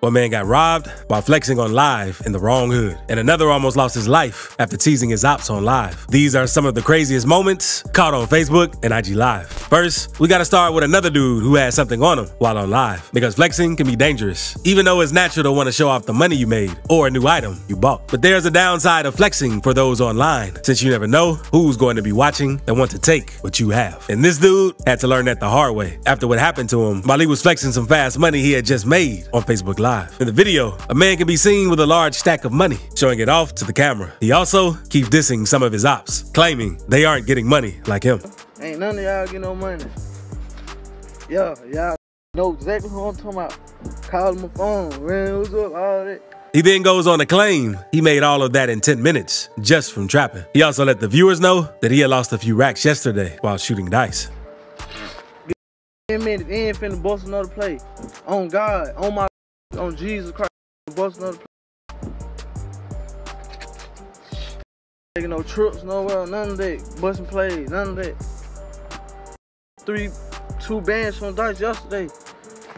One man got robbed while flexing on live in the wrong hood, and another almost lost his life after teasing his ops on live. These are some of the craziest moments caught on Facebook and IG Live. First, we gotta start with another dude who had something on him while on live, because flexing can be dangerous, even though it's natural to want to show off the money you made or a new item you bought. But there's a downside of flexing for those online, since you never know who's going to be watching and want to take what you have. And this dude had to learn that the hard way after what happened to him while he was flexing some fast money he had just made on Facebook Live. In the video, a man can be seen with a large stack of money, showing it off to the camera. He also keeps dissing some of his ops, claiming they aren't getting money like him. Ain't none of y'all get no money. Yeah, y'all know exactly who I'm talking about. Call my phone, man, what's up, all that. He then goes on to claim he made all of that in 10 minutes just from trapping. He also let the viewers know that he had lost a few racks yesterday while shooting dice. 10 minutes, ain't finna bust another play. On God, on my on Jesus Christ, bust another Taking no trips nowhere, none of that. Busting plays, none of that. Three, two bands from Dice yesterday,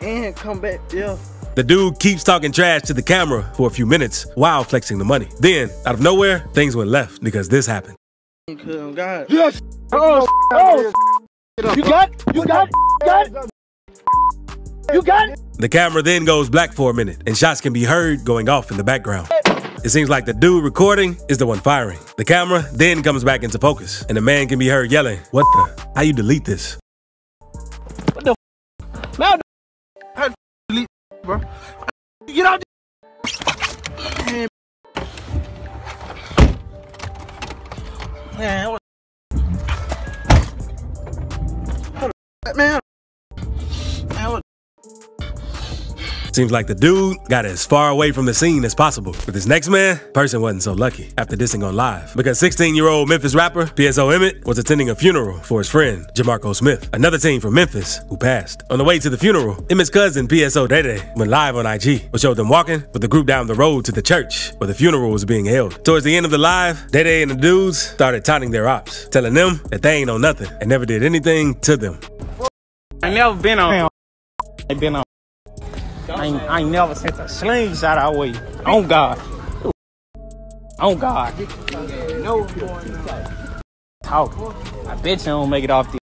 and come back, yeah. The dude keeps talking trash to the camera for a few minutes while flexing the money. Then, out of nowhere, things went left because this happened. God. Yes. Oh, oh. You got? You got? You got it? You got it? The camera then goes black for a minute, and shots can be heard going off in the background. It seems like the dude recording is the one firing. The camera then comes back into focus, and the man can be heard yelling, What the? How you delete this? What the? Now, how the delete, bro? Get out. Man, man, what? Man, Seems like the dude got as far away from the scene as possible. But this next man, person wasn't so lucky after dissing on live. Because 16-year-old Memphis rapper PSO Emmett was attending a funeral for his friend, Jamarco Smith, another teen from Memphis who passed. On the way to the funeral, Emmett's cousin PSO Dede went live on IG, which showed them walking with the group down the road to the church where the funeral was being held. Towards the end of the live, Dede and the dudes started taunting their ops, telling them that they ain't on nothing and never did anything to them. I never been on. I been on. I ain't, I ain't never sent a slingshot our way. On God. On God. Talk. I bet you don't make it off the.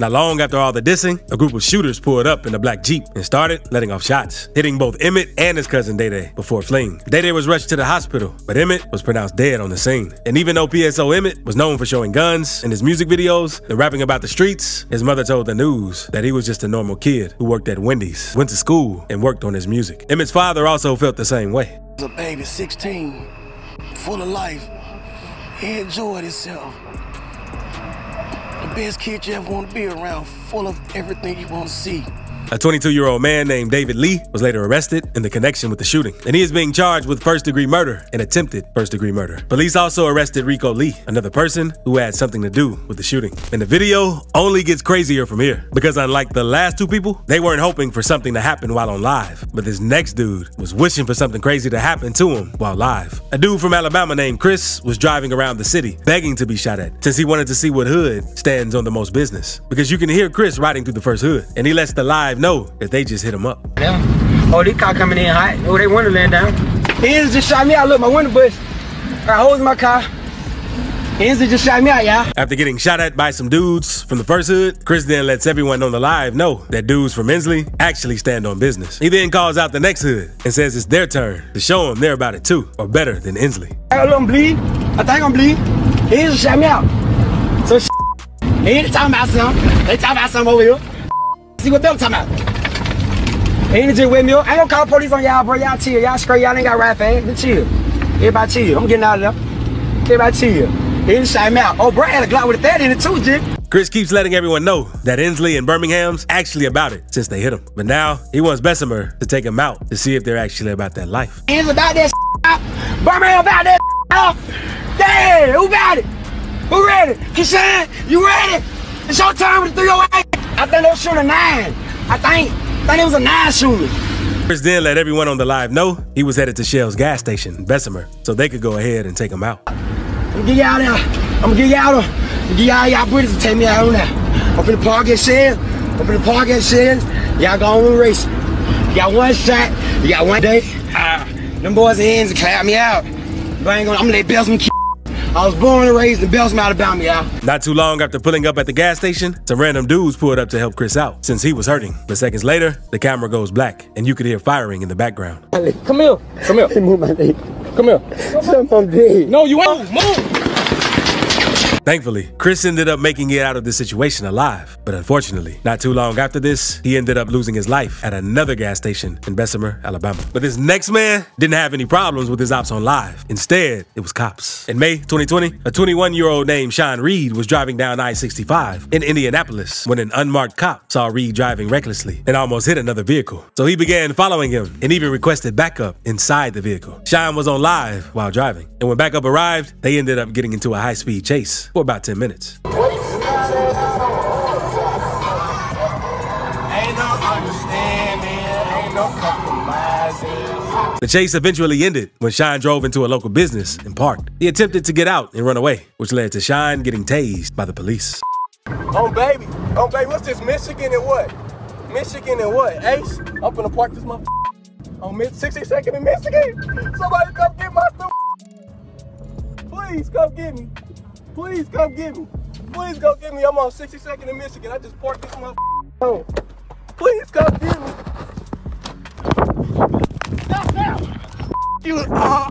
Not long after all the dissing, a group of shooters pulled up in a black Jeep and started letting off shots, hitting both Emmett and his cousin Dede before fleeing. Dede was rushed to the hospital, but Emmett was pronounced dead on the scene. And even though PSO Emmett was known for showing guns in his music videos and rapping about the streets, his mother told the news that he was just a normal kid who worked at Wendy's, went to school, and worked on his music. Emmett's father also felt the same way. a baby, 16, full of life. He enjoyed himself. Best kid you ever want to be around, full of everything you want to see. A 22 year old man named David Lee was later arrested in the connection with the shooting, and he is being charged with first degree murder and attempted first degree murder. Police also arrested Rico Lee, another person who had something to do with the shooting. And the video only gets crazier from here, because unlike the last two people, they weren't hoping for something to happen while on live, but this next dude was wishing for something crazy to happen to him while live. A dude from Alabama named Chris was driving around the city, begging to be shot at, since he wanted to see what hood stands on the most business. Because you can hear Chris riding through the first hood, and he lets the live know that they just hit him up. Oh, these car coming in hot. Oh, they Wonderland down. Hands just shot me out. Look, my window bush. Got holes in my car. Hands just shot me out, y'all. After getting shot at by some dudes from the first hood, Chris then lets everyone on the live know that dudes from Ensley actually stand on business. He then calls out the next hood and says it's their turn to show them they're about it too, or better than Ensley. I got a little bleed. I think I'm bleed. Just shot me out. So, he ain't talking about something. They talking about something over here. See what they're talking about. Ain't just with me. I ain't gonna call police on y'all, bro. Y'all chill. Y'all straight. Y'all ain't got rap fast. Just chill. Everybody chill. I'm getting out of there. Everybody chill. He shot me out. Oh, bro, I had a Glock with a 30 in it too, Jim. Chris keeps letting everyone know that Ensley and Birmingham's actually about it since they hit him. But now he wants Bessemer to take him out to see if they're actually about that life. Hands about that. Birmingham about that. Damn, who about it? Who ready? Kishan, you ready? It's your time with the 308. I think they'll shoot a nine. I think, I think it was a nine shooter. Chris then let everyone on the live know he was headed to Shell's gas station in Bessemer so they could go ahead and take him out. I'm gonna get y'all there. I'm gonna get y'all there. I'm gonna get y'all y'all British to take me out on there. I'm finna park at Shell. I'm finna park at Shell. Y'all go on and race. You got one shot. You got one day. Ah, them boys' hands clap me out. But I ain't gonna, I'm gonna let Bessemer keep. I was born and raised in Bessemer, Alabama, y'all. Not too long after pulling up at the gas station, some random dudes pulled up to help Chris out since he was hurting. But seconds later, the camera goes black and you could hear firing in the background. Come here. Come here. Move my leg. Come here. Something I'm dead. No, you ain't. Move. Thankfully, Chris ended up making it out of this situation alive. But unfortunately, not too long after this, he ended up losing his life at another gas station in Bessemer, Alabama. But this next man didn't have any problems with his ops on live. Instead, it was cops. In May 2020, a 21 year old named Sean Reed was driving down I 65 in Indianapolis when an unmarked cop saw Reed driving recklessly and almost hit another vehicle. So he began following him and even requested backup inside the vehicle. Sean was on live while driving, and when backup arrived, they ended up getting into a high speed chase for about 10 minutes. The chase eventually ended when Shine drove into a local business and parked. He attempted to get out and run away, which led to Shine getting tased by the police. Oh baby, oh baby, what's this? Michigan and what? Michigan and what? Ace? I'm gonna park this motherfucker on mid 62nd in Michigan. Somebody come get my stupid. Please come get me. Please come get me. Please come get me. I'm on 62nd in Michigan. I just parked this motherfucker home. Please come get me. Stop now. You. Uh,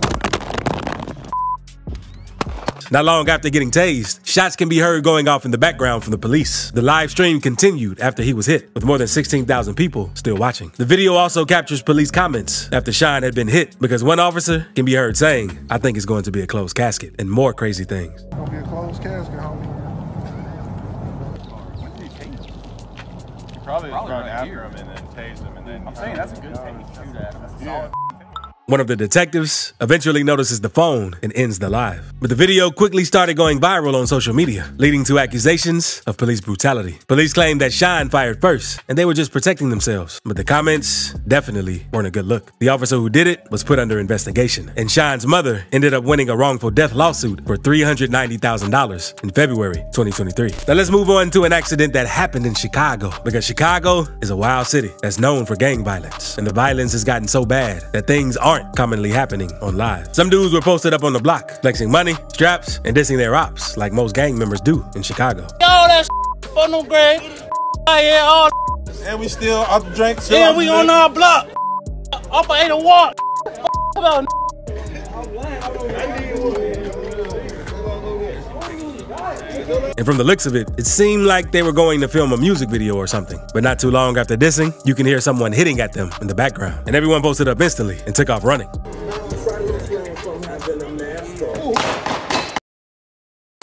Not long after getting tased, shots can be heard going off in the background from the police. The live stream continued after he was hit, with more than 16,000 people still watching. The video also captures police comments after Shine had been hit, because one officer can be heard saying, I think it's going to be a closed casket, and more crazy things. Gonna be a closed casket, homie. Probably, run after him and then tase him and then. I'm saying that's a good tase. Shoot at him. One of the detectives eventually notices the phone and ends the live. But the video quickly started going viral on social media, leading to accusations of police brutality. Police claimed that Shine fired first, and they were just protecting themselves. But the comments definitely weren't a good look. The officer who did it was put under investigation, and Shine's mother ended up winning a wrongful death lawsuit for $390,000 in February 2023. Now let's move on to an accident that happened in Chicago, because Chicago is a wild city that's known for gang violence, and the violence has gotten so bad that things aren't commonly happening on live. Some dudes were posted up on the block, flexing money, straps, and dissing their ops, like most gang members do in Chicago. All that for no grade. I hear all And we still up the drink. Yeah, we on our block. Up at 8 of what? About And from the looks of it, it seemed like they were going to film a music video or something. But not too long after dissing, you can hear someone hitting at them in the background. And everyone posted up instantly and took off running.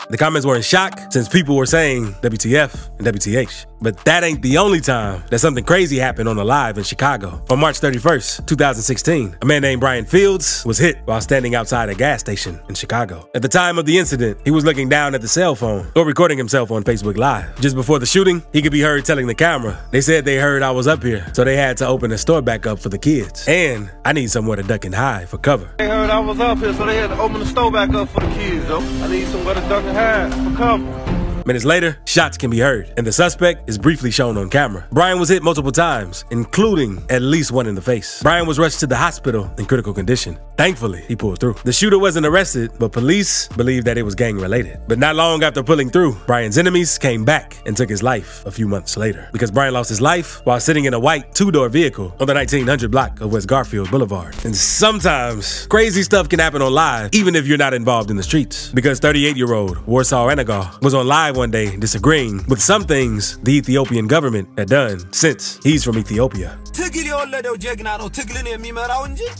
The comments were in shock since people were saying WTF and WTH. But that ain't the only time that something crazy happened on a live in Chicago. On March 31st, 2016, a man named Brian Fields was hit while standing outside a gas station in Chicago. At the time of the incident, he was looking down at the cell phone or recording himself on Facebook Live. Just before the shooting, he could be heard telling the camera, They said they heard I was up here, so they had to open the store back up for the kids. And I need somewhere to duck and hide for cover. They heard I was up here, so they had to open the store back up for the kids, though. I need somewhere to duck and for cover. Minutes later, shots can be heard, and the suspect is briefly shown on camera. Brian was hit multiple times, including at least one in the face. Brian was rushed to the hospital in critical condition. Thankfully, he pulled through. The shooter wasn't arrested, but police believe that it was gang related. But not long after pulling through, Brian's enemies came back and took his life a few months later because Brian lost his life while sitting in a white two door vehicle on the 1900 block of West Garfield Boulevard. And sometimes crazy stuff can happen on live, even if you're not involved in the streets. Because 38 year old Warsaw Renegar was on live one day disagreeing with some things the Ethiopian government had done since he's from Ethiopia.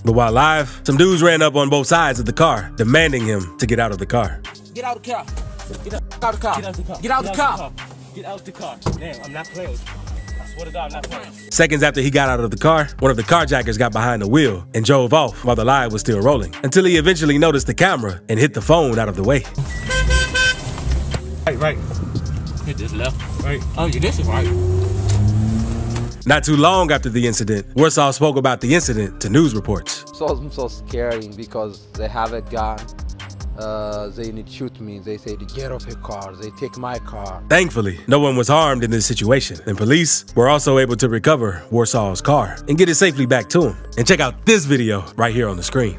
But while live, some dudes ran up on both sides of the car, demanding him to get out of the car. Get out of the car. Get out the car. Get out the car. Get out the car. Get out the car. Damn, I'm not playing with you. I swear to God, I'm not playing. Seconds after he got out of the car, one of the carjackers got behind the wheel and drove off while the live was still rolling, until he eventually noticed the camera and hit the phone out of the way. Right, right. Hit this left. Right. Oh, you this is right. Not too long after the incident, Warsaw spoke about the incident to news reports. So I'm so scared because they have a gun Uh, they need to shoot me. They say to get off your car. They take my car. Thankfully, no one was harmed in this situation, and police were also able to recover Warsaw's car and get it safely back to him. And check out this video right here on the screen.